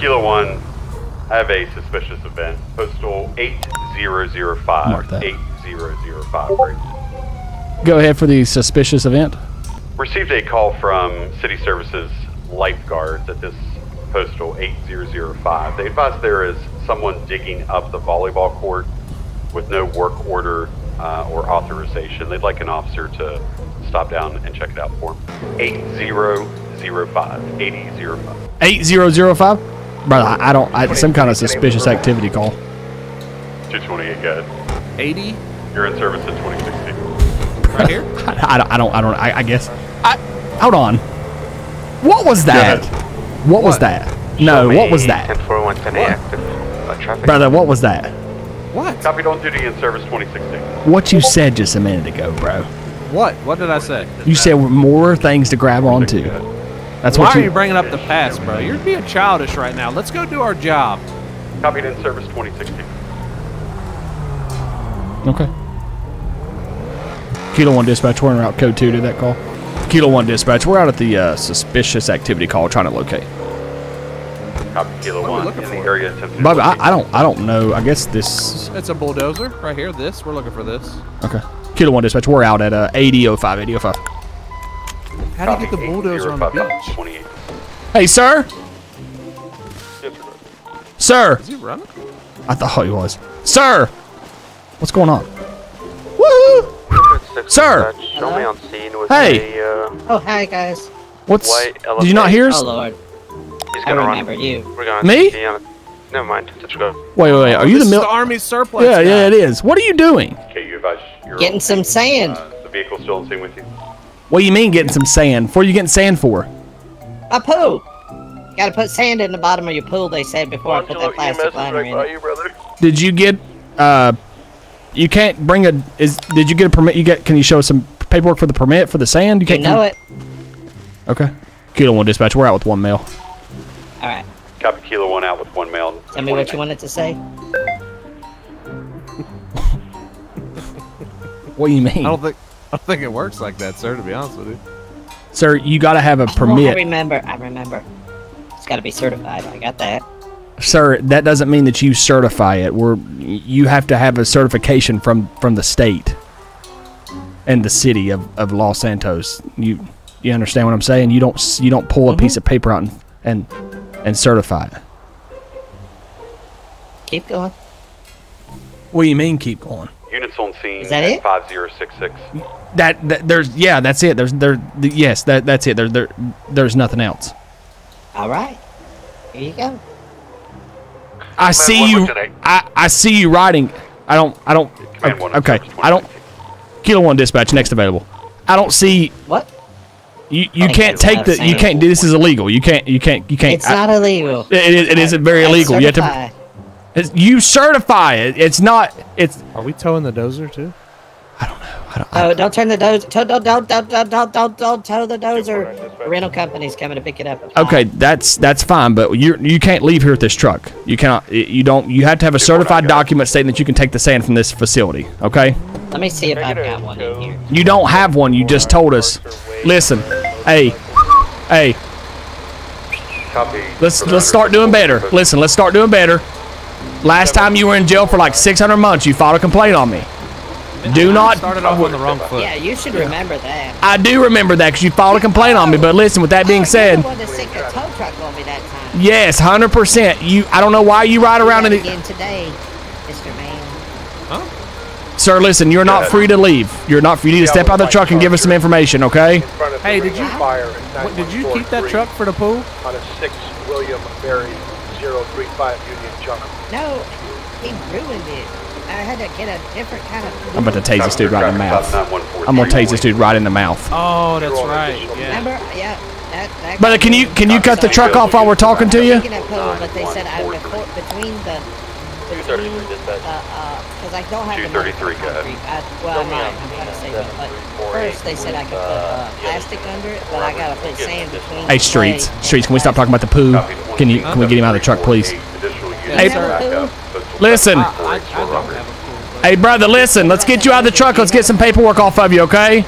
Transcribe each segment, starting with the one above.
Kilo 1, I have a suspicious event. Postal 8005. Mark that. 8005 right Go ahead for the suspicious event. Received a call from City Services lifeguards at this postal 8005. They advise there is someone digging up the volleyball court with no work order uh, or authorization. They'd like an officer to stop down and check it out for them. 8005. 8005. 8005? Brother, I, I don't. I, some kind of suspicious activity call. 228, go ahead. 80 You're in service at 2016. right here. I, I don't. I don't. I don't. I, I guess. I. Hold on. What was that? What was What? that? No. What was that, 104110 active. Uh, traffic. brother? What was that? What? Copied on duty in service 2016. What you said just a minute ago, bro? What? What did I say? You said more things to grab onto. That's Why what are you. you bringing up the past, bro? You're being childish right now. Let's go do our job. Copied in service 2016. Okay. Kilo One Dispatch, we're in route code two to that call. Kilo One Dispatch, we're out at the uh, suspicious activity call, trying to locate. Copy Kilo What are we 1 looking in the for? area attempting But I, I don't. I don't know. I guess this. It's a bulldozer right here. This. We're looking for this. Okay. Kilo One Dispatch, we're out at uh, 8005. 8005. How do you get the bulldozer on the beach? 28. Hey, sir. Yes, sir. Sir. Is he running? I thought he was. Sir. What's going on? Woo! Sir! Show me on scene with Hey! a, uh, Oh, hi guys. What's? White Did you not elephant. hear Oh lord, he's I gonna remember run. you. We're gonna Me? Never mind. Let's go. Wait, wait, wait. Are you this the is mil? the Army surplus? Yeah, guy. yeah, it is. What are you doing? Okay, you advise Getting some sand. Uh, the vehicle still on scene with you? What do you mean getting some sand? What are you getting sand for? A pool. Gotta put sand in the bottom of your pool, they said before I put that plastic liner in. you, brother. Did you get? Uh, you can't bring a. Is did you get a permit? You get? Can you show us some paperwork for the permit for the sand? You can't. know it. Okay. Kilo one dispatch. We're out with one male. Alright, Copy Kilo 1 out with one male. tell me what you wanted to say. What do you mean? I mean, don't think. I don't think it works like that, sir. To be honest with you. sir? You got to have a Oh, I remember, I remember. It's gotta be certified, I got that. sir. That doesn't mean that you certify it. We're you have to have a certification from from the state and the city of, of Los Santos. You you understand what I'm saying? You don't you don't pull a mm-hmm. piece of paper out and and, and certify it. Keep going. What do you mean? Keep going. Units on scene Is that at it? 5066. That, that there's yeah, that's it. There's there th- yes, that that's it. There there there's nothing else. Alright. Here you go. I see you. I I see you riding. I don't I don't. Command 1 Okay, I don't. 2019. Kilo one dispatch next available. I don't see What? you. You can't you. take the. You can't. Do this is illegal. You can't. You can't. You can't. It's I- not illegal. it, it, is- it is very I illegal. You have to. Certify. it's- You certify it. It's not. It's. Are we towing the dozer too? I don't know. I don't. Oh, don't turn the dozer. Don't, don't, don't, don't, don't, don't, don't, don't tow the dozer. The rental company's coming to pick it up. Okay, that's that's fine, but you you can't leave here with this truck. You cannot. You don't. You have to have a certified document stating that you can take the sand from this facility. Okay. Let me see if I've got one in here. You don't have one. You just told us. Listen, hey, hey. Copy. Let's let's start doing better. Listen, let's start doing better. Last time you were in jail for like 600 months, you filed a complaint on me. Do not. Started off on the wrong foot. Yeah, you should remember that. I do remember that because you filed a complaint on me. But listen, with that being oh, said, you the one that the tow truck on me that time. yes, 100. percent You. I don't know why you ride around in Do the. that again today, Mr. Man. Sir, listen, you're not free to leave. You're not. Free. You need to step out of the truck and give us some information, okay? Hey, did you what, did you keep that truck for the pool? on a 6 William Berry 035 Union John. No, he ruined it. I had to get a different kind of. I'm about to tase this dude right in the mouth. Traffic stop 9143. I'm gonna tase this dude right in the mouth. Oh, that's right. Yeah. Remember? Yeah. That, that Brother, can you can you cut the truck off while we're talking to you? Speaking of but they said I before, between the. Between the, because I don't have the money 233, go ahead. I, well, I'm not. I'm trying to save it. But first, they said I could put uh, plastic under it, but I gotta put sand between. Hey, the streets, clay streets. Can we stop talking about the poo? Can you can we get him out of the truck, please? Hey, units back up. Postal listen. Hey, brother, listen. Let's get you out of the truck. Let's get some paperwork off of you, okay?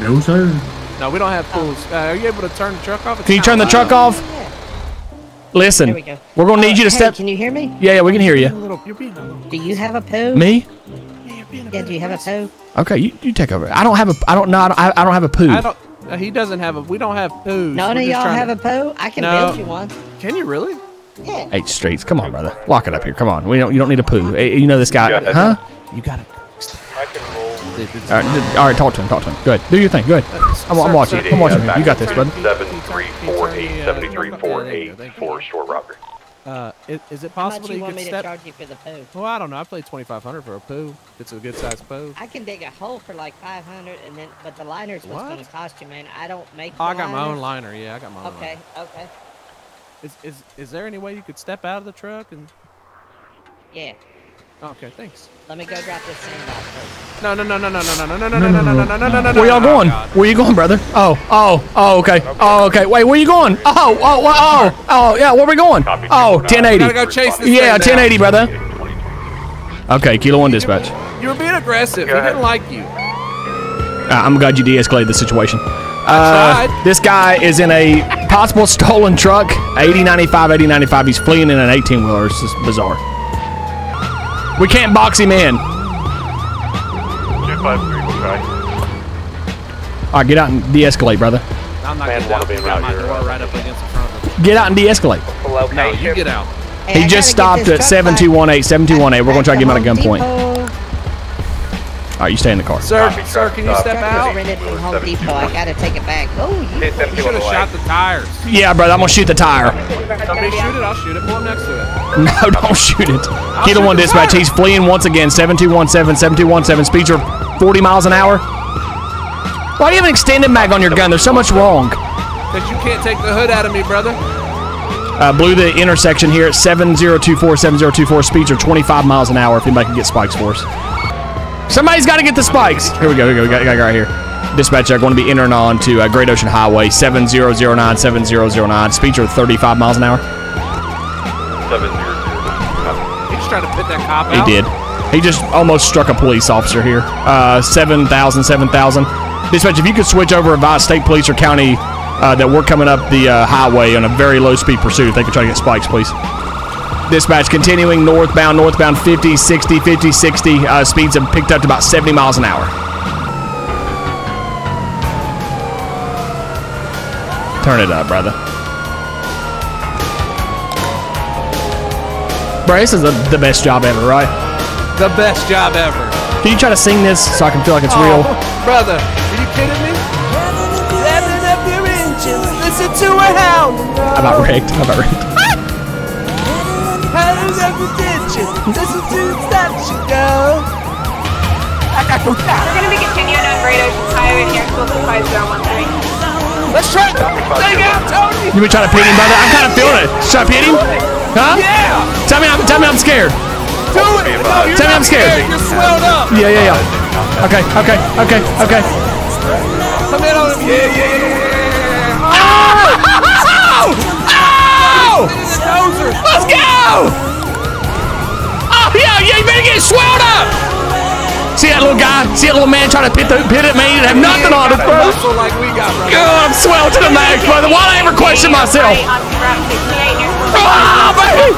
No, sir. No, we don't have pools. Uh, are you able to turn the truck off? It's Can you turn the truck off? Yeah. Listen, There we go. we're gonna need Uh, you to hey, step. Can you hear me? Yeah, yeah, we can hear you. You're being a little. Do you have a poo? Me? Yeah, do you have a poo? Okay, you, you take over. I don't have a. I don't know. I don't, I, I don't have a poo. I don't. Uh, he doesn't have a. We don't have poos. None of y'all have to- a poo? I can No. build you one. Can you really? Yeah. Eight streets. Come on, brother. Lock it up here. Come on. We don't. You don't need a poo. You know this guy, Yeah. huh? You got it. I can roll. All right, all right. Talk to him. Talk to him. Good. Do your thing. Good. I'm, I'm watching. I'm watching you. You got this, brother. Seven three four eight seventy three four eight for short robbery. Uh, is, is it How possible much that you you want could me to step? charge you for the poo? Well, I don't know. I played twenty five hundred for a poo. It's a good sized poo. I can dig a hole for like 500 and then, but the liner's what's What? going to cost you, man. I don't make Oh, I the got my own liner. Yeah, I got my own. Okay, Liner. okay. Is, is is there any way you could step out of the truck and? Yeah. Okay, thanks. Let me go drop this sand off first. No, no, no, no, no, no, no, no, no, no, no, no, no, no, no, no, no. Where y'all Oh, going? God. Where you going, brother? Oh, oh, oh, okay. Oh, okay. Wait, where you going? Oh, oh, oh, oh, oh, yeah. Where we going? Copy, Oh, two, 1080. Gotta go chase this Yeah, thing down. 1080, brother. Okay, Kilo One dispatch. You were being aggressive. Go He ahead. didn't like you. Uh, I'm glad you de-escalated the situation. Uh, tried. this guy is in a possible stolen truck, 8095, 8095. He's fleeing in an 18 wheeler. It's just bizarre. We can't box him in. Two five three right. All right, get out and de-escalate, brother. I'm not Man, getting wanna out. got around my door right up against the front of it. Get out and de-escalate. No, you get out. Hey, He I just gotta stopped get this at truck back. 7218, 7218. We're going to try to get him at a Back to gunpoint. Home All right, you stay in the car. Sir, Copy, sir, can you stop. step Truck out? was rented from Home Depot. I gotta take it back. Oh, you. You should have shot the tires. Yeah, brother, I'm going to shoot the tire. Somebody shoot it. I'll shoot it. Pull up next to it. No, don't shoot it. shoot Kilo One the dispatch. tire. He's fleeing once again. 7217, 7217. Speeds are 40 miles an hour. Why do you have an extended mag on your gun? There's so much wrong. Because you can't take the hood out of me, brother. Uh, blew the intersection here at 7024, 7024. Speeds are 25 miles an hour if anybody can get spikes for us. Somebody's got to get the spikes. Here we go. Here we go. We got, got a guy right here. Dispatch are going to be entering on to uh, Great Ocean Highway 7009, 7009. Speeds are 35 miles an hour. Seven zero zero. He just tried to put that cop He did. He just almost struck a police officer here. Uh, 7,000, 7,000. Dispatch, if you could switch over and advise state police or county uh, that we're coming up the uh, highway on a very low speed pursuit, if they could try to get spikes, please. Dispatch continuing northbound, northbound 50, 60, 50, 60. Uh, speeds have picked up to about 70 miles an hour. Turn it up, brother. Bro, this is the, the best job ever, right? The best job ever. Can you try to sing this so I can feel like it's real? Oh, brother, are you kidding me? Revving up your engines, listen to a hound. How about wrecked? How about wrecked? Having up your ditches, listen to that you go. We're gonna be continuing on Great Ocean Highway here, school supplies 013. Let's try it. Take out Tony. You been trying to pit him, brother? I'm kind of feeling it. Should I pit him? Huh? Yeah, Tell me, I'm, tell me I'm scared. do it. No, you're Tell me I'm scared. You're swelled up. Yeah, yeah, yeah. Okay, okay, okay, okay. Come in on him. Yeah, yeah, yeah. Oh! Oh! The. Let's go! Yeah, yeah, you better get swelled up! See that little guy? See that little man trying to pit, the, pit at me? He have nothing on it, bro. like we got, brother. God, I'm swelled to the max, brother. Why did I ever question myself? Right on Route 68 near school Ah, baby!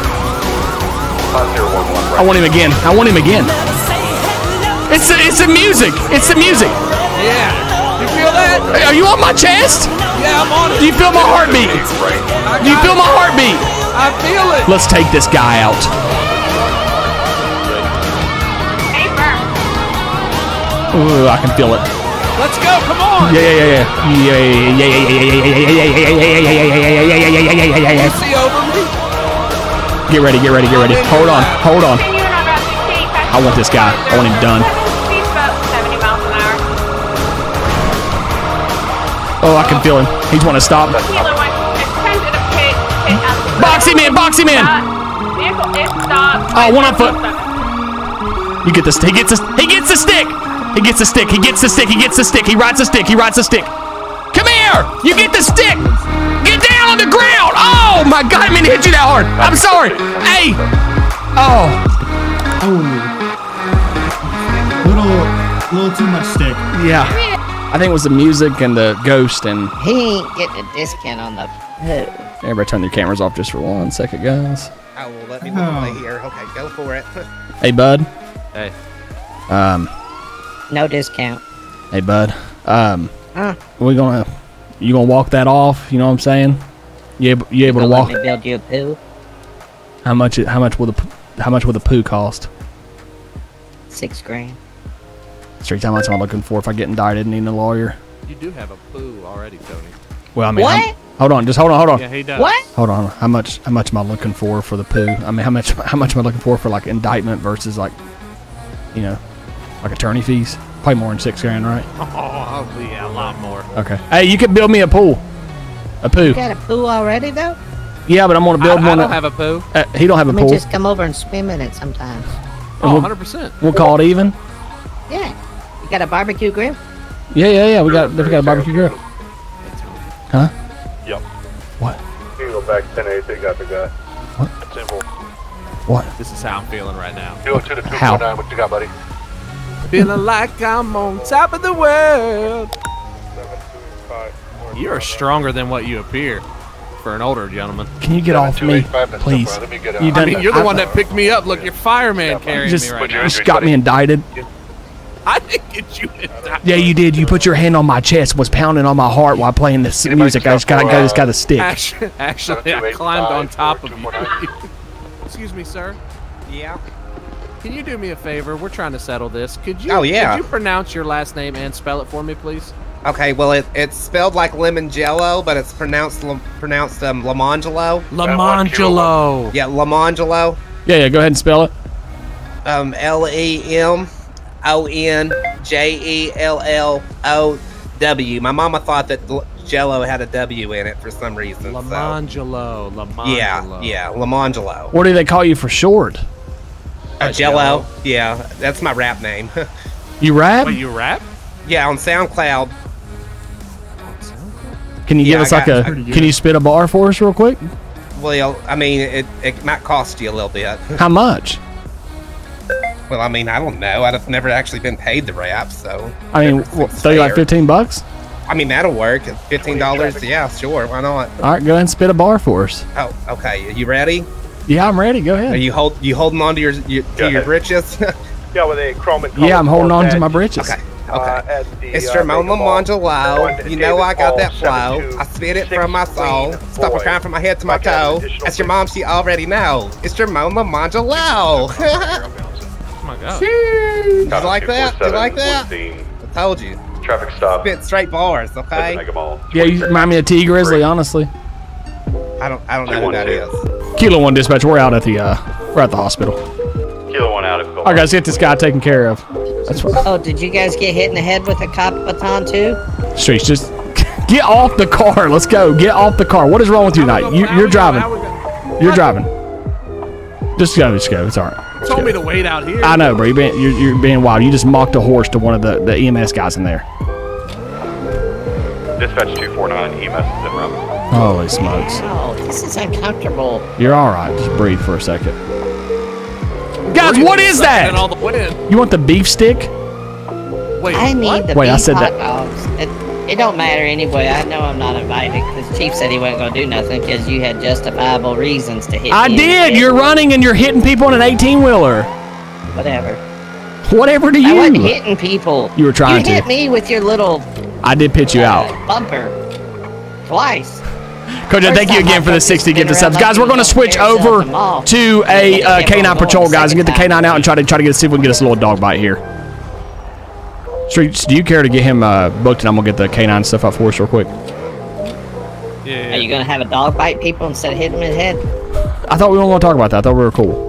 Five zero one one I want him again. I want him again. It's the, it's the music. It's the music. Yeah. You feel that? Are you on my chest? Yeah, I'm on it. Do you feel my heartbeat? Do you feel my heartbeat? I feel it. Let's take this guy out. Ooh, I can feel it. Let's go. Come on. Yeah, yeah, yeah, yeah, yeah, yeah, yeah, yeah, yeah, yeah, yeah. See over me. Get ready, get ready, get ready. Hold on, hold on. Continuing on Route 68. I want this guy. I want him done. Speed's about 70 miles an hour. Oh, I can feel him. He's want to stop. Kilo 1, attempted to pit, pit out the Box him in, box him in. Stop. Vehicle is stopped. Oh, one on foot. You get this. He gets this. He gets the stick. He gets the stick. He gets the stick. He gets the stick. He rides the stick. He rides the stick. Come here. You get the stick. Get down on the ground. Oh my God! I didn't mean to hit you that hard. I'm sorry. Hey. Oh. Little, little too much stick. Yeah. I think it was the music and the ghost and He ain't getting a discount on the poo. Everybody turn their cameras off just for one second, guys. Oh, well, let me play here. Okay, go for it. Hey, bud. Hey. Um, No discount. hey, bud. Um, Huh? we gonna you gonna walk that off? You know what I'm saying? You able, you able to walk? Let me build you a poo. How much? How much will the how much will the poo cost? Six grand. Street, how much am I looking for if I get indicted and need a lawyer? You do have a poo already, Tony. Well, I mean, What? I'm- hold on, just hold on, hold on. Yeah, he does. What? Hold on. How much? How much am I looking for for the poo? I mean, how much? How much am I looking for for like indictment versus like, you know, like attorney fees? Probably more than six grand, right? Oh, yeah, a lot more. Okay. Hey, you could build me a pool, a poo. You got a pool already though? Yeah, but I'm gonna I, build I one. don't have a poo. uh, he don't have a Let me pool. just come over and swim in it sometimes. Oh, we'll- 100%. We'll call it even. Yeah. You got a barbecue grill? Yeah, yeah, yeah. We got we got a barbecue grill. Huh? Yep. What? You go back 10 8, they got the guy. What? Simple. What? This is how I'm feeling right now. 202 to How? 249, what you got, buddy? Feeling like I'm on top of the world. 725. You're stronger than what you appear for an older gentleman. Can you get off me, 7285, please? so me you done, I mean, you're the I- one that picked me up. Look, you're fireman carrying Just, me right you now. just got me indicted. I didn't get you in time. Yeah, you did. You put your hand on my chest, was pounding on my heart while playing this Anybody music. I just got, I except just for, got a stick. Actually, actually I climbed on top of you. Excuse me, sir. yeah. Can you do me a favor? We're trying to settle this. Could you? Oh, yeah. Could you pronounce your last name and spell it for me, please? Okay, well, it, it's spelled like lemon jello, but it's pronounced Lam- pronounced um, Lamangelo. Lamangelo. Yeah, Lamangelo. Yeah, yeah. Go ahead and spell it. Um, L E M O N J E L L O W. My mama thought that l- Jello had a W in it for some reason. so- Lamangelo. Lamangelo. Yeah, yeah, Lamangelo. What do they call you for short? Jello. Yeah, that's my rap name. You rap? Wait, you rap? yeah, on SoundCloud. Can you give us I like got- a? Can you spit a bar for us real quick? Well, I mean, it, it might cost you a little bit. How much? well, I mean, I don't know. I've never actually been paid to rap, so. I mean, Never what, throw you like fifteen bucks. I mean, that'll work. Fifteen dollars, yeah, sure, why not? All right, go ahead and spit a bar for us. Oh, okay. You ready? Yeah, I'm ready. Go Are ahead. you hold you holding on to your, your to Go your britches? Yeah, with a chrome and Yeah, I'm holding on to my britches. okay, uh, okay. at the, It's uh, Ramon Mega Mall. Lamangelo. One You know I got that flow. I spit it from my soul. Stop a crying from my head to my Might get an toe. That's your mom. She already know. It's Ramon Lamangelo. Oh my god. Did you Copy like that? Did you like that? I told you. Traffic stop Spit straight bars, at the okay? Mega Mall. Yeah, you remind me of Tee Grizzley, honestly. I don't I don't know who that is. Kilo One Dispatch, we're out at the uh, we're at the hospital. Kilo one out of All right, guys, get this guy taken care of. That's right. Oh, did you guys get hit in the head with a cop baton too? Streets, just get off the car. Let's go. Get off the car. What is wrong with you tonight? You, you're driving. You're driving. Just go. Just go. It's all right. Just told go. me to wait out here. I know, bro. You're being, you're, you're being wild. You just mocked a horse to one of the, the EMS guys in there. Dispatch 249 EMS is en route. Holy smokes. Oh, this is uncomfortable. You're all right. Just breathe for a second. Guys, what is that? And all the wind. You want the beef stick? Wait, I need what? the Wait, I beef said hot that- dogs. It, it don't matter anyway. I know I'm not invited because Chief said he wasn't gonna do nothing because you had justifiable reasons to hit I me in the did. You're running and you're hitting people on an 18 wheeler. whatever. Whatever to you. I wasn't hitting people. You were trying you to. hit me with your little I did pitch you uh, out. bumper twice. First thank you again for the 60 spin gift of subs. Guys, we're going to switch over to a uh, K9 patrol, guys, and get the K9 out and try to try to get see if we can get us a little dog bite here. Streets, do you care to get him uh, booked, and I'm gonna get the K9 stuff up for us real quick. Yeah, Are you gonna have a dog bite people instead of hitting them in the head? I thought we weren't gonna talk about that. I thought we were cool.